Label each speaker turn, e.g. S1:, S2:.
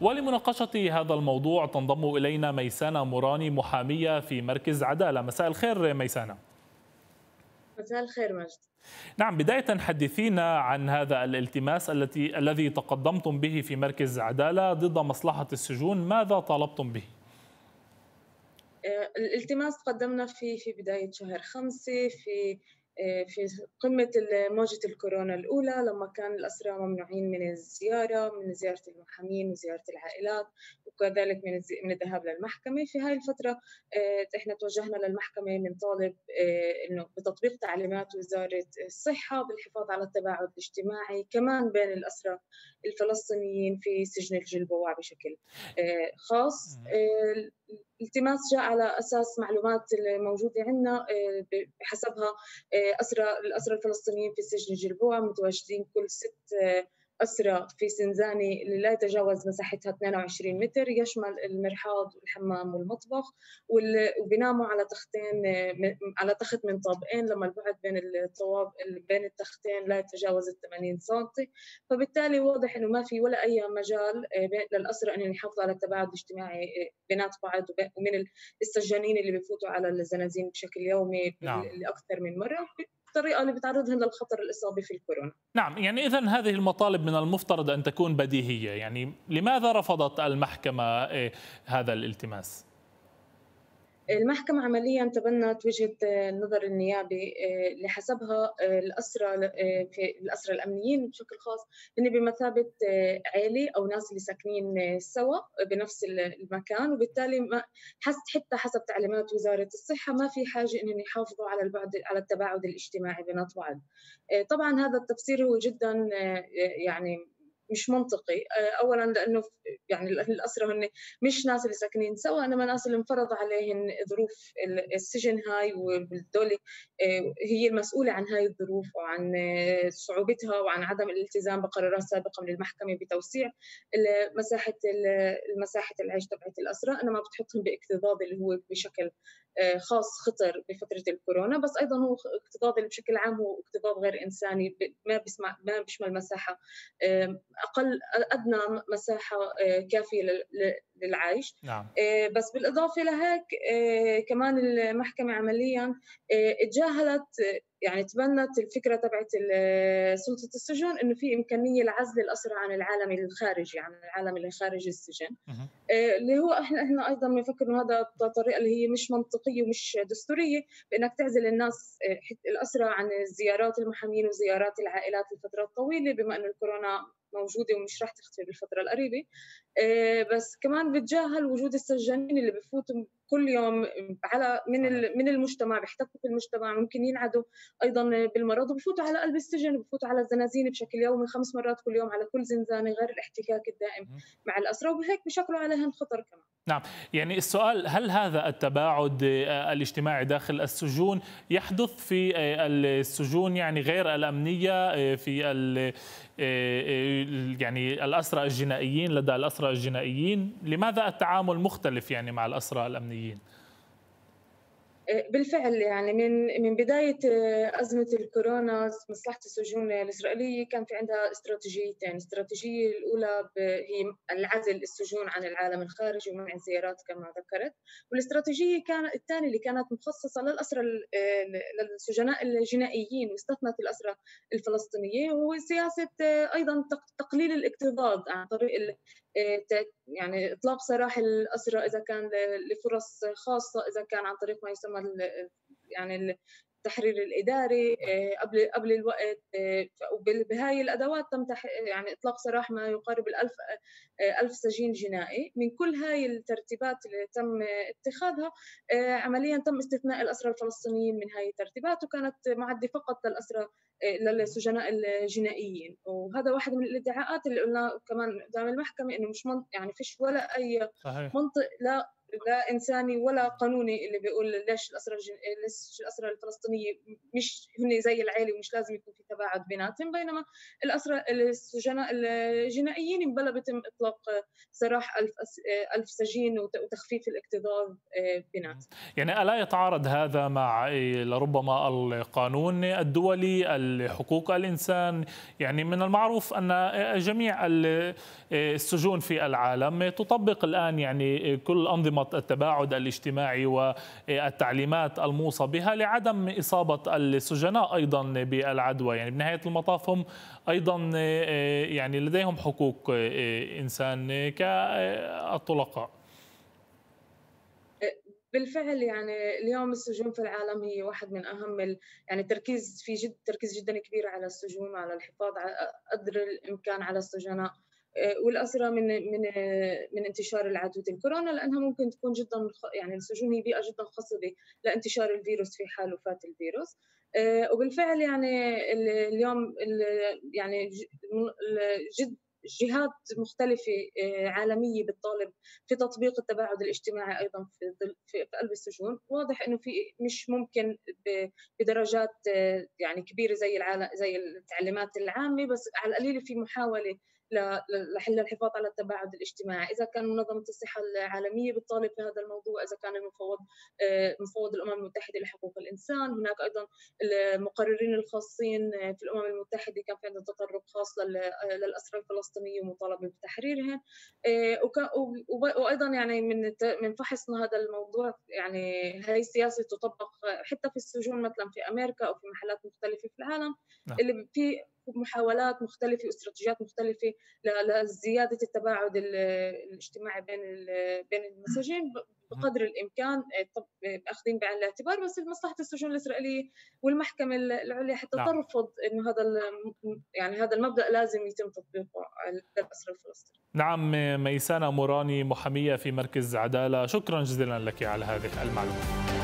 S1: ولمناقشة هذا الموضوع تنضم إلينا ميسانة مراني محامية في مركز عدالة. مساء الخير ميسانة.
S2: مساء الخير مجد.
S1: نعم بداية حدثينا عن هذا الالتماس التي الذي تقدمتم به في مركز عدالة ضد مصلحة السجون. ماذا طالبتم به؟
S2: آه، الالتماس قدمنا فيه في بداية شهر خمسة في في قمة موجة الكورونا الأولى لما كان الأسرى ممنوعين من الزيارة من زيارة المحامين وزيارة العائلات وكذلك من من الذهاب للمحكمة. في هاي الفترة آه، إحنا توجهنا للمحكمة نطالب آه، إنه بتطبيق تعليمات وزارة الصحة بالحفاظ على التباعد الاجتماعي كمان بين الأسرى الفلسطينيين في سجن الجلبوع بشكل خاص. التماس جاء على أساس معلومات الموجوده عندنا بحسبها أسرى الأسرى الفلسطينيين في سجن جلبوع متواجدين كل ست أسرى في زنزانة اللي لا يتجاوز مساحتها 22 متر يشمل المرحاض والحمام والمطبخ وبيناموا على تختين على تخت من طابقين لما البعد بين الطواب بين التختين لا يتجاوز ال 80 سم فبالتالي واضح إنه ما في ولا أي مجال آه، للاسرى انهم يحافظوا على التباعد الاجتماعي آه، بينات بعض ومن السجانين اللي بفوتوا على الزنازين بشكل يومي نعم. لأكثر من مرة الطريقة اللي بتعرضهم للخطر الاصابه في الكورونا.
S1: نعم يعني اذا هذه المطالب من المفترض أن تكون بديهية، يعني لماذا رفضت المحكمة إيه، هذا الالتماس؟
S2: المحكمة عمليا تبنت وجهة النظر النيابي آه، اللي حسبها آه، الأسرى آه، في الأسرى الأمنيين بشكل خاص هن بمثابة عائلة أو ناس اللي ساكنين سوا بنفس المكان وبالتالي ما حتى حسب تعليمات وزارة الصحة ما في حاجة إنهم يحافظوا على البعد على التباعد الاجتماعي بينات بعض. طبعا هذا التفسير هو جدا يعني مش منطقي. آه، اولا لأنه يعني الاسرى هن مش ناس اللي ساكنين سوا إنما ناس اللي انفرض عليهم ظروف السجن هاي والدولة آه، هي المسؤولة عن هاي الظروف وعن آه، صعوبتها وعن عدم الالتزام بقرارات سابقة من المحكمة بتوسيع مساحة مساحه العيش تبعت الاسرى إنما بتحطهم باكتظاظ اللي هو بشكل خاص خطر بفترة الكورونا. بس أيضا هو اكتظاظ بشكل عام هو اكتظاظ غير إنساني ما بيسمع ما بيشمل مساحة أقل أدنى مساحة آه، كافية للعيش نعم. آه، بس بالإضافة لهيك آه، كمان المحكمة عمليا تجاهلت يعني تبنت الفكرة تبعت سلطة السجن إنه في إمكانية لعزل الاسرى عن العالم الخارجي عن العالم اللي خارج السجن. اللي هو إحنا إحنا أيضا بنفكر إنه هذا الطريقة اللي هي مش منطقية ومش دستورية بإنك تعزل الناس الاسرى عن زيارات المحامين وزيارات العائلات لفترات طويلة بما إنه الكورونا موجودة ومش راح تختفي بالفترة القريبة. آه، بس كمان بتجاهل وجود السجانين اللي بفوتوا كل يوم على من من المجتمع بيحتكوا في المجتمع ممكن ينعدوا أيضا بالمرض وبفوتوا على قلب السجن بفوتوا على الزنازين بشكل يومي خمس مرات كل يوم على كل زنزانة غير الاحتكاك الدائم مع الاسرى وبهيك بشكلوا عليهم خطر كمان.
S1: نعم. يعني السؤال هل هذا التباعد آه، الاجتماعي داخل السجون يحدث في آه، السجون يعني غير الأمنية في يعني الاسرى الجنائيين لدى الاسرى الجنائيين؟ لماذا التعامل مختلف يعني مع الاسرى الامنيين
S2: بالفعل يعني من من بداية أزمة الكورونا مصلحة السجون الإسرائيلية كان في عندها استراتيجيتين، الاستراتيجية الأولى هي العزل السجون عن العالم الخارجي ومنع الزيارات كما ذكرت، والاستراتيجية كانت الثانية اللي كانت مخصصة للاسرى للسجناء الجنائيين واستثنت الاسرى الفلسطينية وهو سياسه أيضا تقليل الاكتظاظ عن طريق يعني إطلاق سراح الاسرى إذا كان لفرص خاصة إذا كان عن طريق ما يسمى يعني التحرير الإداري آه، قبل قبل الوقت آه، وبهاي الأدوات تم يعني إطلاق سراح ما يقارب الألف آه، ألف سجين جنائي من كل هاي الترتيبات اللي تم اتخاذها عمليا تم استثناء الأسرى الفلسطينيين من هاي الترتيبات وكانت معده فقط للأسرى للسجناء الجنائيين وهذا واحد من الادعاءات اللي قلنا كمان قدام المحكمة إنه مش منطق يعني فيش ولا أي صحيح. منطق لا لا إنساني ولا قانوني اللي بيقول ليش الاسرى ليش الاسرى الفلسطينية مش هن زي العائله ومش لازم يكون في تباعد بيناتهم بينما الاسرى السجناء الجنائيين بلا بيتم إطلاق سراح ألف ألف سجين وتخفيف الاكتظاظ آه، بيناتهم.
S1: يعني ألا يتعارض هذا مع لربما القانون الدولي حقوق الإنسان؟ يعني من المعروف أن جميع السجون في العالم تطبق الآن يعني كل انظمه التباعد الاجتماعي والتعليمات الموصى بها لعدم إصابة السجناء أيضا بالعدوى. يعني بنهاية المطاف هم أيضا يعني لديهم حقوق إنسان كالطلقاء.
S2: بالفعل يعني اليوم السجون في العالم هي واحد من أهم ال... يعني تركيز في جد تركيز جدا كبير على السجون وعلى الحفاظ على قدر الإمكان على السجناء. آه، والاسرى من من من انتشار العدوى الكورونا لأنها ممكن تكون جدا يعني السجون هي بيئة جدا خصبة لانتشار الفيروس في حال وفاة الفيروس. آه، وبالفعل يعني اليوم يعني جد جهات مختلفة آه، عالمية بتطالب في تطبيق التباعد الاجتماعي أيضا في, في قلب السجون. واضح أنه في مش ممكن بدرجات يعني كبيرة زي العالم زي التعليمات العامة بس على القليل في محاولة لحل الحفاظ على التباعد الاجتماعي. إذا كان منظمة الصحة العالمية بتطالب في هذا الموضوع إذا كان المفوض آه، مفوض الأمم المتحدة لحقوق الإنسان. هناك أيضا المقررين الخاصين في الأمم المتحدة كان في عندهم تطرق خاص للأسرى الفلسطينية ومطالبة بتحريرهم آه، وأيضا يعني من من فحصنا هذا الموضوع يعني هاي السياسة تطبق حتى في السجون مثلا في أمريكا أو في محلات مختلفة في العالم. نعم. اللي في محاولات مختلفة واستراتيجيات مختلفة لزيادة التباعد الاجتماعي بين بين المساجين بقدر الإمكان آه، اخذين بعين الاعتبار بس مصلحه السجون الإسرائيلية والمحكمة العليا حتى نعم. ترفض إنه هذا يعني هذا المبدأ لازم يتم تطبيقه على الاسرى الفلسطينيه.
S1: نعم ميسانه موراني محامية في مركز عدالة شكرا جزيلا لك على هذه المعلومات.